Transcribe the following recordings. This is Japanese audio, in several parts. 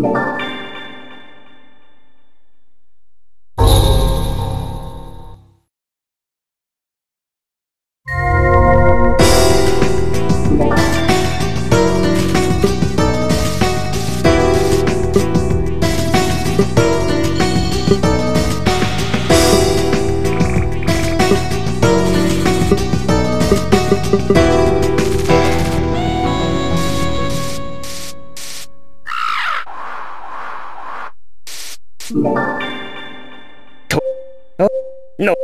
Thank you. No.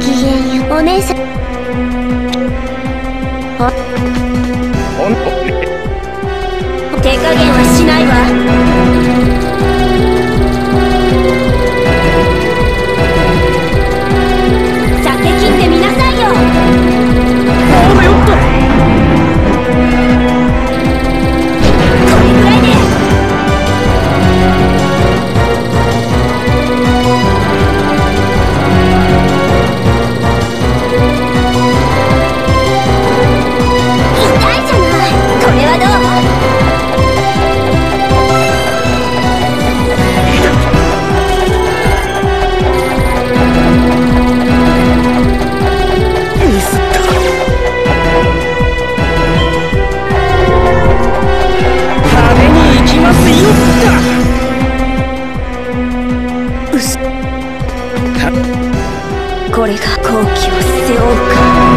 きげんよお姉さん。手加減はしないわ。これが好機を背負うか。